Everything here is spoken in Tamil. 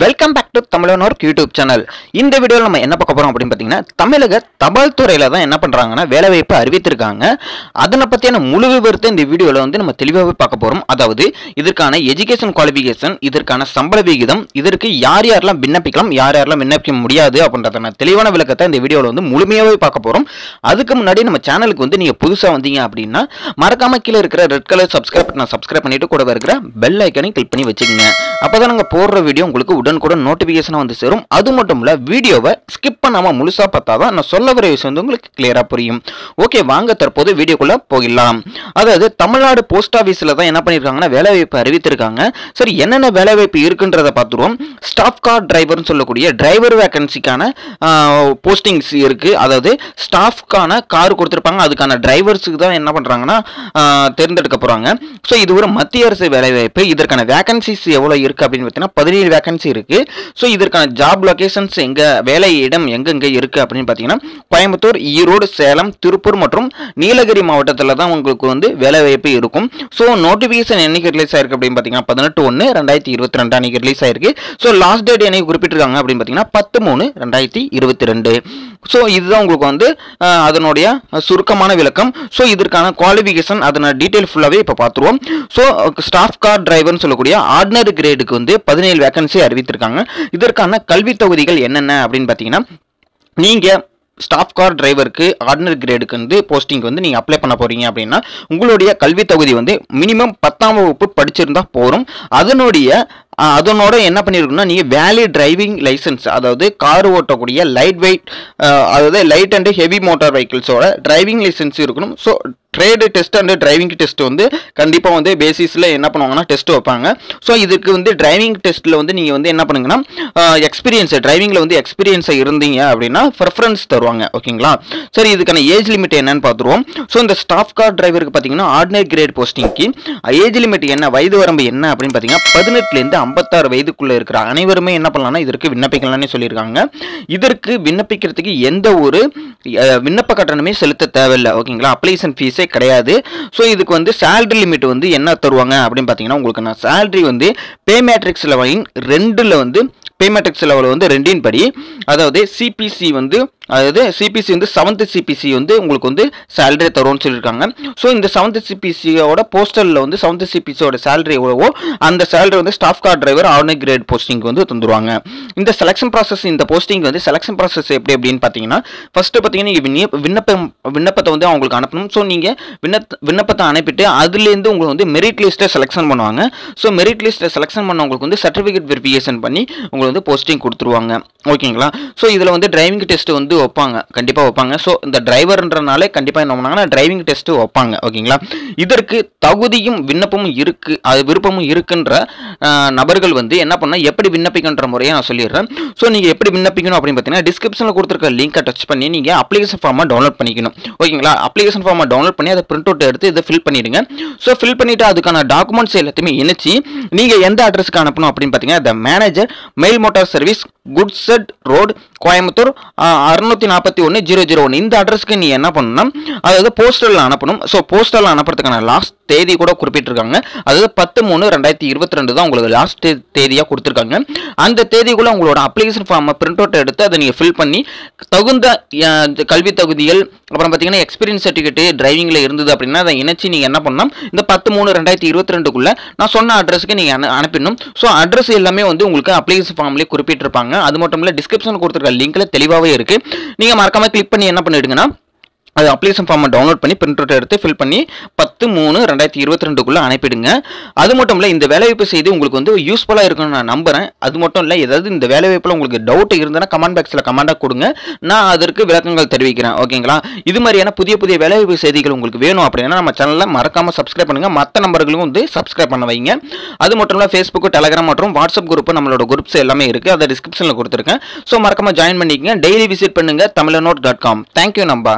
வெல்கம் பேக் டு தமிழனோர் யூடியூப் சேனல் இந்த வீடியோவில் நம்ம என்ன பார்க்க போகிறோம் அப்படின்னு பார்த்தீங்கன்னா தமிழக தபால் துறையில் தான் என்ன பண்ணுறாங்கன்னா வேலைவாய்ப்பு அறிவித்திருக்காங்க. அதனை பற்றியான முழு விவரத்தை இந்த வீடியோவில் வந்து நம்ம தெளிவாகவே பார்க்க போகிறோம் அதாவது இதற்கான எஜுகேஷன் குவாலிஃபிகேஷன் இதற்கான சம்பள விகிதம் இதற்கு யார் யாரெல்லாம் விண்ணப்பிக்கலாம் யார் யாரெல்லாம் விண்ணப்பிக்க முடியாது அப்படின்றதான தெளிவான விளக்கத்தை இந்த வீடியோவில் வந்து முழுமையாகவே பார்க்க போகிறோம் அதுக்கு முன்னாடி நம்ம சேனலுக்கு வந்து நீங்கள் புதுசாக வந்தீங்க அப்படின்னா மறக்காம கீழே இருக்கிற ரெட் கலர் சப்ஸ்கிரைப் நான் சப்ஸ்கிரைப் பண்ணிட்டு கூட இருக்கிற பெல் ஐக்கனையும் கிளிக் பண்ணி வச்சுக்கோங்க. அப்பதான் நாங்கள் போடுற வீடியோ உங்களுக்கு உடனுக்குடன் நோட்டிஃபிகேஷனாக வந்து சேரும். அது மட்டும் இல்லை வீடியோவை ஸ்கிப் பண்ணாமல் முழுசாக பார்த்தா தான் நான் சொல்ல வர விஷயம் வந்து உங்களுக்கு கிளியராக புரியும். ஓகே வாங்க தற்போது வீடியோக்குள்ளே போயிடலாம். அதாவது தமிழ்நாடு போஸ்ட் ஆஃபீஸில் தான் என்ன பண்ணியிருக்காங்கன்னா வேலைவாய்ப்பு அறிவித்திருக்காங்க. சரி என்னென்ன வேலைவாய்ப்பு இருக்குன்றதை பார்த்துருவோம். ஸ்டாஃப் கார் டிரைவர்னு சொல்லக்கூடிய டிரைவர் வேக்கன்சிக்கான போஸ்டிங்ஸ் இருக்கு. அதாவது ஸ்டாஃப்கான கார் கொடுத்துருப்பாங்க. அதுக்கான டிரைவர்ஸுக்கு தான் என்ன பண்ணுறாங்கன்னா தேர்ந்தெடுக்க போகிறாங்க ஸோ இது ஒரு மத்திய அரசு வேலைவாய்ப்பு. இதற்கான வேகன்சிஸ் எவ்வளோ இருக்குது அப்படின்னு பார்த்தீங்கன்னா பதினேழு வேகன்சி இருக்குது ஸோ இதற்கான ஜாப் லொகேஷன்ஸ் எங்கே வேலை இடம் எங்கெங்கே இருக்குது அப்படின்னு பார்த்தீங்கன்னா கோயம்புத்தூர் ஈரோடு சேலம் திருப்பூர் மற்றும் நீலகிரி மாவட்டத்தில் தான் உங்களுக்கு வந்து வேலைவாய்ப்பு இருக்கும். ஸோ நோட்டிஃபிகேஷன் என்னைக்கு ரிலீஸ் ஆயிருக்கு அப்படின்னு பார்த்தீங்கன்னா பதினெட்டு ஒன்று ரெண்டாயிரத்தி இருபத்தி ரெண்டு அன்னைக்கு ரிலீஸ் ஆயிருக்கு. ஸோ லாஸ்ட் டேட் என்னைக்கு குறிப்பிட்டிருக்காங்க அப்படின்னு பார்த்தீங்கன்னா பத்து மூணு ரெண்டாயிரத்தி இருபத்தி ரெண்டு. ஸோ இதுதான் உங்களுக்கு வந்து அதனுடைய சுருக்கமான விளக்கம். ஸோ இதற்கான குவாலிஃபிகேஷன் அதன டீட்டெயில் ஃபுல்லாகவே இப்போ பார்த்துருவோம். ஸோ ஸ்டாஃப் கார் டிரைவர்னு சொல்லக்கூடிய ஆர்டினரி கிரேடுக்கு வந்து பதினேழு வேகன்சி அறிவி அறிவித்திருக்காங்க இதற்கான கல்வி தொகுதிகள் என்னென்ன அப்படின்னு பார்த்தீங்கன்னா நீங்கள் ஸ்டாஃப் கார் டிரைவருக்கு ஆர்டினரி கிரேடுக்கு வந்து போஸ்டிங் வந்து நீங்கள் அப்ளை பண்ண போறீங்க அப்படின்னா உங்களுடைய கல்வி தொகுதி வந்து மினிமம் பத்தாம் வகுப்பு படிச்சிருந்தா போதும். அதனுடைய அதனோட என்ன பண்ணியிருக்குன்னா நீங்கள் வேலி டிரைவிங் லைசன்ஸ் அதாவது கார் ஓட்டக்கூடிய லைட் வெயிட் அதாவது லைட் அண்ட் ஹெவி மோட்டார் வெஹிக்கிள்ஸோட டிரைவிங் லைசன்ஸ் இருக்கணும். So trade test and driving test வந்து கண்டிப்பாக வந்து பேசிஸில் என்ன பண்ணுவாங்கன்னா டெஸ்ட் வைப்பாங்க. ஸோ இதுக்கு வந்து டிரைவிங் டெஸ்ட்டில் வந்து நீங்கள் வந்து என்ன பண்ணுங்கன்னா எக்ஸ்பீரியன்ஸ் டிரைவிங்கில் வந்து எக்ஸ்பீரியன்ஸாக இருந்தீங்க அப்படின்னா ப்ரிஃபரன்ஸ் தருவாங்க. ஓகேங்களா சரி இதுக்கான ஏஜ் லிமிட் என்னன்னு பார்த்துருவோம். ஸோ இந்த ஸ்டாஃப் கார் டிரைவருக்கு பார்த்தீங்கன்னா ஆர்டினரி கிரேட் போஸ்டிங்க்கு ஏஜ் லிமிட் என்ன வயது வரம்பு என்ன அப்படின்னு பார்த்தீங்கன்னா பதினெட்டுலேருந்து ஐம்பத்தாறு வயதுக்குள்ளே இருக்கிற அனைவருமே என்ன பண்ணலாம்னா இதற்கு விண்ணப்பிக்கலாம்னு சொல்லியிருக்காங்க. இதற்கு விண்ணப்பிக்கிறதுக்கு எந்த ஒரு விண்ணப்ப கட்டணமே செலுத்த தேவையில்லை. ஓகேங்களா? அப்ளிகேஷன் ஃபீஸே கிடையாது. ஸோ இதுக்கு வந்து சேலரி லிமிட் வந்து என்ன தருவாங்க அப்படின்னு பார்த்தீங்கன்னா உங்களுக்கு நான் சேலரி வந்து பே மேட்ரிக்ஸ் லெவலின் ரெண்டில் வந்து பே மேட்ரிக்ஸ் லெவல் வந்து ரெண்டின் படி அதாவது சிபிசி வந்து அதாவது சிபிசி வந்து செவன்த் சிபிசி வந்து உங்களுக்கு வந்து சேலரி தரும்னு சொல்லியிருக்காங்க. ஸோ இந்த செவன்த் சிபிசியோட போஸ்டலில் வந்து செவன்த் சிபிசியோட சேலரி எவ்வளவோ அந்த சேலரி வந்து staff car driver ordinary grade posting வந்து தந்துருவாங்க. இந்த செலெக்ஷன் ப்ராசஸ் இந்த போஸ்டிங் வந்து செலெக்ஷன் ப்ராசஸ் எப்படி அப்படின்னு பார்த்தீங்கன்னா ஃபஸ்ட்டு பார்த்தீங்கன்னா நீங்கள் விண்ணப்ப விண்ணப்பம் விண்ணப்பத்தை வந்து அவங்களுக்கு அனுப்பணும். ஸோ நீங்கள் விண்ணப்ப விண்ணப்பத்தை அனுப்பிட்டு அதுலேருந்து உங்களுக்கு வந்து மெரிட் லிஸ்ட்டை செலெக்ஷன் பண்ணுவாங்க. ஸோ மெரிட் லிஸ்ட்டை செலெக்ஷன் பண்ணவங்களுக்கு வந்து சர்டிஃபிகேட் வெரிஃபிகேஷன் பண்ணி உங்களுக்கு வந்து போஸ்டிங் கொடுத்துருவாங்க. ஓகேங்களா? ஸோ இதில் வந்து டிரைவிங் டெஸ்ட் வந்து வைப்பாங்க. கண்டிப்பாக வைப்பாங்க. ஸோ இந்த டிரைவர்ன்றனாலே கண்டிப்பாக என்ன பண்ணாங்கன்னா டிரைவிங் டெஸ்ட் வைப்பாங்க. ஓகேங்களா? இதற்கு தகுதியும் விண்ணப்பமும் இருக்கு அது விருப்பமும் இருக்குன்ற நபர்கள் வந்து என்ன பண்ணால் எப்படி விண்ணப்பிக்கின்ற முறையை நான் சொல்லிடுறேன். ஸோ நீங்கள் எப்படி விண்ணப்பிக்கணும் அப்படின்னு பார்த்தீங்கன்னா டிஸ்கிரிப்ஷனில் கொடுத்துருக்க லிங்கை டச் பண்ணி நீங்கள் அப்ளிகேஷன் ஃபார்மை டவுன்லோட் பண்ணிக்கணும். ஓகேங்களா? அப்ளிகேஷன் ஃபார்மை டவுன்லோட் பண்ணி அதை பிரிண்ட் அவுட் எடுத்து இதை ஃபில் பண்ணிடுங்க. ஸோ ஃபில் பண்ணிவிட்டு அதுக்கான டாக்குமெண்ட்ஸ் எல்லாத்தையுமே இணைச்சி நீங்கள் எந்த அட்ரஸ்க்கு அனுப்பணும் அப்படின்னு பார்த்தீங்கன்னா the manager mail motor service goods shed road Coimbatore அறுநூத்தி நாற்பத்தி ஒன்று ஜீரோ ஜீரோ ஒன்று இந்த அட்ரஸ்க்கு நீ என்ன பண்ணணும்? அதாவது போஸ்டலில் அனுப்பணும். ஸோ போஸ்டலில் அனுப்புறதுக்கான லாஸ்ட் தேதி கூட குறிப்பிட்டிருக்காங்க. அதாவது பத்து மூணு ரெண்டாயிரத்தி இருபத்தி ரெண்டு தான் உங்களுக்கு லாஸ்ட் தேதியாக கொடுத்துருக்காங்க. அந்த தேதிக்குள்ளே உங்களோட அப்ளிகேஷன் ஃபார்மை பிரிண்ட் அவுட் எடுத்து அதை நீங்கள் ஃபில் பண்ணி தகுந்த கல்வி தகுதிகள் அப்புறம் பார்த்தீங்கன்னா எக்ஸ்பீரியன்ஸ் சர்டிஃபிகேட் டிரைவிங்கில் இருந்தது அப்படின்னா அதை இணைச்சி நீங்கள் என்ன பண்ணணும்? இந்த பத்து மூணு ரெண்டாயிரத்தி இருபத்தி ரெண்டுக்குள்ள நான் சொன்ன அட்ரஸ்க்கு நீங்கள் அனு அனுப்பிடணும். ஸோ அட்ரஸ் எல்லாமே வந்து உங்களுக்கு அப்ளிகேஷன் ஃபார்ம்லேயே குறிப்பிட்டிருப்பாங்க. அது மட்டும் இல்லை டிஸ்கிரிப்ஷன் கொடுத்துருக்க லிங்க்ல தெளிவாகவே இருக்கு. நீங்கள் மறக்காம கிளிக் பண்ணி என்ன பண்ணிடுங்கன்னா அது அப்ளிகேஷன் ஃபார்மை டவுன்லோட் பண்ணி பிரிண்ட் அவுட் எடுத்து ஃபில் பண்ணி பத்து மூணு ரெண்டாயிரத்தி இருபத்தி ரெண்டுக்குள்ளே அனுப்பிடுங்க. அது மட்டும் இல்லை இந்த வேலைவாய்ப்பு செய்து உங்களுக்கு வந்து யூஸ்ஃபுல்லாக இருக்கும்னு நான் நம்புறேன். அது மட்டும் இல்லை ஏதாவது இந்த வேலைவாய்ப்பில் உங்களுக்கு டவுட் இருந்ததுன்னா கமெண்ட் பாக்ஸில் கமெண்டாக கொடுங்க. நான் அதற்கு விளக்கங்கள் தெரிவிக்கிறேன். ஓகேங்களா இது மாதிரியான புதிய புதிய வேலைவாய்ப்பு செய்திகள் உங்களுக்கு வேணும் அப்படின்னா நம்ம சேனலில் மறக்காமல் சப்ஸ்கிரைப் பண்ணுங்கள் மற்ற நம்பர்களுக்கும் வந்து சப்ஸ்கிரைப் பண்ண வைங்க. அது மட்டும் இல்லை ஃபேஸ்புக் டெலகிராம் மற்றும் வாட்ஸ்அப் குரூப் நம்மளோட குரூப்ஸ் எல்லாமே இருக்குது அதை டிஸ்கிரிப்ஷனில் கொடுத்துருக்கேன். ஸோ மறக்காமல் ஜாயின் பண்ணிக்கங்க. டெய்லி விசிட் பண்ணுங்க note dot com thank you நம்பா.